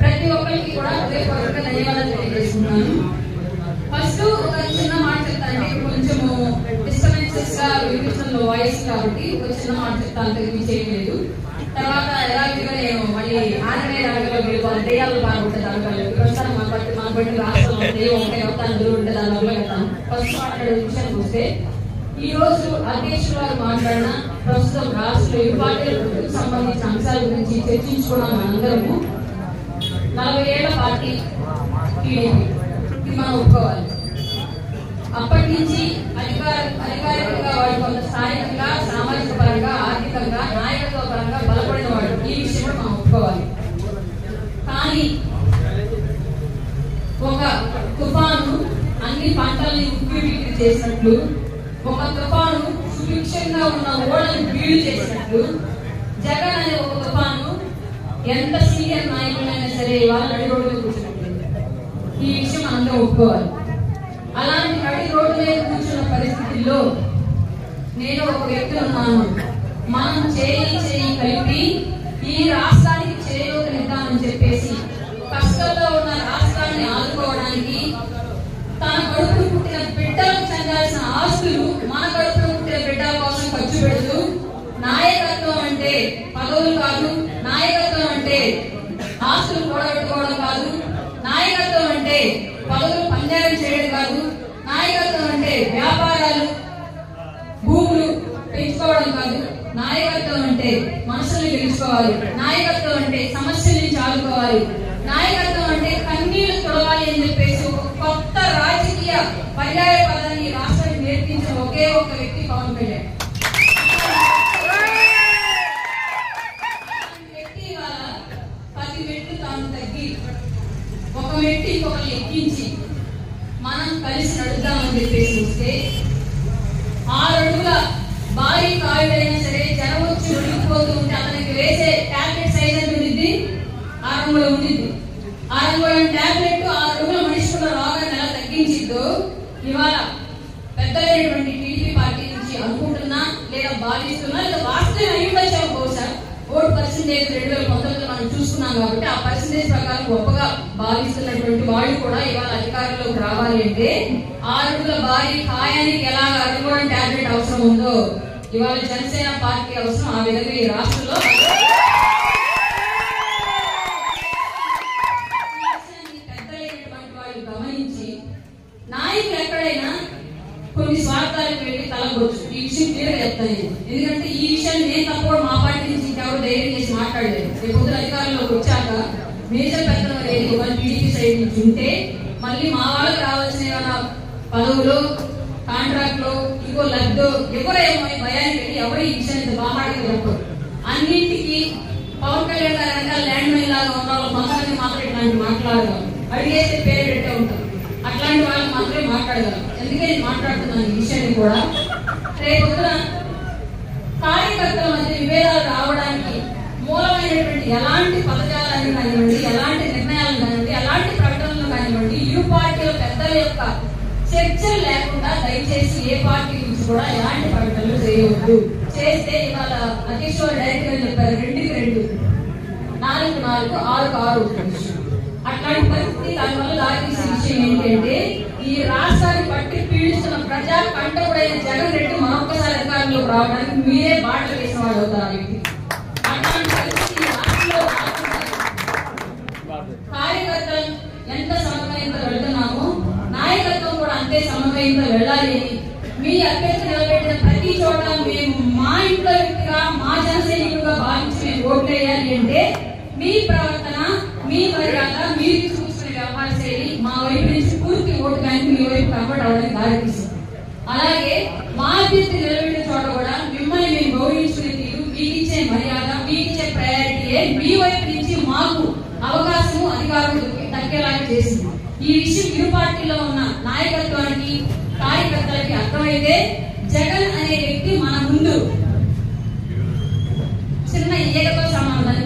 ప్రతి ఒక్కరికి కూడా హృదయపూర్వక ధన్యవాదాలు తెలియజేస్తున్నాను. ఫస్ట్ ఒక చిన్న మాట చెప్తాను కొంచెము డిస్టర్బెన్సెస్గా వినిపిస్తున్న వాయిస్ కాబట్టి ఒక చిన్న మాట చెప్తాను తెలివి చేయలేదు. తర్వాత ఎలా నేను మళ్ళీ ఆంజనేయ రంగంలో వెళ్ళిపోవాలి. దెయ్యాలు బాగుంటుంది రంగంలో ప్రస్తుతం మా బట్టి మా బట్టి రాష్ట్రంలో దెయ్యం ఒకటే అవుతాను దూరం ఉంటుంది దానిలో వెళ్తాను ఫస్ట్ మాట్లాడే విషయం చూస్తే ఈ రోజు అధ్యక్షులు వారు మాట్లాడిన ప్రస్తుతం రాష్ట్ర ఇరు సంబంధించిన అంశాల గురించి చర్చించుకున్నాం మనందరము నలభై ఏళ్ళ పార్టీ టీడీపీ మనం ఒప్పుకోవాలి అప్పటి నుంచి అధికార అధికారికంగా వాడు కొంత స్థానికంగా సామాజిక పరంగా ఆర్థికంగా నాయకత్వ పరంగా బలపడిన వాడు ఈ విషయం మనం ఒప్పుకోవాలి కానీ ఒక తుఫాను అన్ని పంటల్ని ఉక్కిరిబిక్కిరి చేసినట్లు ఒక తుఫాను సుభిక్షంగా ఉన్న ఓడని బీడు చేసినట్లు జగన్ అనే ఒక తుఫాను ఎంత సీనియర్ నాయకులైనా సరే ఇవాళ నడి రోడ్డు కూర్చున్నట్టు. ఈ విషయం అందరూ ఒప్పుకోవాలి. అలాంటి నడి రోడ్డు మీద కూర్చున్న పరిస్థితుల్లో నేను ఒక వ్యక్తి ఉన్నాను మనం చేయి చేయి కలిపి ఈ రాష్ట్రానికి చేయూతనిద్దామని చెప్పేసి నాయకత్వం అంటే పదవులు కాదు నాయకత్వం అంటే ఆస్తులు కూడబెట్టుకోవడం కాదు నాయకత్వం అంటే పదవులు పంజారం చేయడం కాదు నాయకత్వం అంటే వ్యాపారాలు భూములు పెంచుకోవడం కాదు నాయకత్వం అంటే మనసులు గెలుచుకోవాలి నాయకత్వం అంటే సమస్యల్ని చాలుకోవాలి నాయకత్వం అంటే కన్నీళ్ళు తొడవాలి అని చెప్పేసి ఒక కొత్త రాజకీయ పర్యాయ పదాన్ని రాష్ట్రానికి నేర్పించిన ఒకే ఒక వ్యక్తి పవన్ కళ్యాణ్ అలాంటి వ్యక్తి ఇవాళ పది తాను తగ్గి ఒక మెట్టు ఇంకొకరిని ఎక్కించి మనం కలిసి నడుద్దామని చెప్పేసి వస్తే ఆరు అడుగుల భారీ కాయుడైనా సరే జనం వచ్చి ఉంటే అతనికి వేసే టాబ్లెట్ సైజ్ ఎంత ఉండిద్ది? ఆరంభంలో అంగుళం ఉండిద్ది. ఆరు టాబ్లెట్ ఆరు అడుగుల మనిషికున్న రోగాన్ని ఎలా తగ్గించిద్దో ఇవాళ పెద్దలైనటువంటి టీడీపీ పార్టీ నుంచి అనుకుంటున్నా లేదా భావిస్తున్నా లేదా వాస్తవం అయ్యి ఉండొచ్చు బహుశా ఓటు పర్సెంటేజ్ రెండు వేల పంతొమ్మిదిలో కాబట్టి ఆ పర్సెంటేజ్ ప్రకారం గొప్పగా భావిస్తున్నటువంటి వాళ్ళు కూడా ఇవాళ అధికారంలోకి రావాలి అంటే ఆరుగుల భారీ ఖాయానికి ఎలా అనుకోవడం టాబ్లెట్ అవసరం ఉందో ఇవాళ జనసేన పార్టీ అవసరం. ఆ విధంగా ఈ రాష్ట్రంలో ఈ విషయాన్ని పెద్దలైనటువంటి గమనించి నాయకులు ఎక్కడైనా కొన్ని స్వార్థాలకు వెళ్ళి తలగొచ్చు ఈ విషయం క్లియర్ చెప్తాను ఎందుకంటే ఈ విషయాన్ని నేను తప్ప మా పార్టీ నుంచి ఇంకెవరు ధైర్యం చేసి మాట్లాడలేదు. వచ్చాక మేజర్ పెద్దలు లేదు టీడీపీ సైడ్ నుంచి ఉంటే మళ్ళీ మా వాళ్ళకి రావాల్సిన ఏమైనా పదవులు కాంట్రాక్ట్లు ఇంకో లబ్ధు ఎవరేమో ఈ భయానికి వెళ్ళి ఎవరు ఈ విషయాన్ని చెప్పరు. అన్నింటికి పవన్ కళ్యాణ్ గారు వెనకాల ల్యాండ్ మైన్ లాగా ఉన్న వాళ్ళు కొంతమంది మాత్రం ఇట్లాంటి మాట్లాడగలరు అడిగేస్తే పేరు పెట్టే ఉంటారు. అట్లాంటి వాళ్ళు మాత్రమే మాట్లాడగలరు. ఎందుకే నేను మాట్లాడుతున్నాను ఈ విషయాన్ని కూడా. రేపు కార్యకర్తల మధ్య విభేదాలు రావడానికి మూలమైనటువంటి ఎలాంటి పదజాలాన్ని కానివ్వండి ఎలాంటి నిర్ణయాలు కానివ్వండి ఎలాంటి ప్రకటనలు కానివ్వండి ఇరు పార్టీల పెద్దల యొక్క చర్చలు లేకుండా దయచేసి ఏ పార్టీ నుంచి కూడా ఎలాంటి ప్రకటనలు చేయవద్దు. చేస్తే ఇవాళ అధ్యక్షుడు డైరెక్ట్గా చెప్పారు రెండుకి రెండు నాలుగు నాలుగు ఆరుకు ఆరు అట్లాంటి పరిస్థితి దానివల్ల దారితీసే విషయం ఏంటంటే ఈ రాష్ట్రాన్ని పట్టి పీడిస్తున్న ప్రజా కంటకుడైన జగన్ రెడ్డి మరొకసారి అధికారంలోకి రావడానికి మీరే బాటలు వేసిన వాడు అవుతారు అంతే వెళ్ళాలి అని మీ అభ్యర్థి నిలబెట్టిన ప్రతి చోట మేము మా ఇంట్లో వ్యక్తిగా మా జనసైనికులుగా భావించి మేము ఓట్లేయాలి అంటే మీ ప్రవర్తన మీ మర్యాద మీరు చూసుకునే వ్యవహార శైలి మా వైపు నుంచి పూర్తి ఓటు బ్యాంక్ మీ వైపు కన్వర్ట్ అవ్వడానికి దారితీస్తుంది. అలాగే మా అభ్యర్థి నిలబెట్టిన చోట కూడా మిమ్మల్ని మేము గౌరవించుకునే తీరు మీకు ఇచ్చే మర్యాద మీకు ఇచ్చే ప్రయారిటీ మీ వైపు నుంచి మాకు అవకాశము అధికారులు తగ్గేలాగా చేసింది ఈ విషయం ఇరు పార్టీలో ఉన్న నాయకత్వానికి కార్యకర్తలకి అర్థమైతే జగన్ అనే వ్యక్తి మన ముందు. చిన్న ఏకతో సమానం.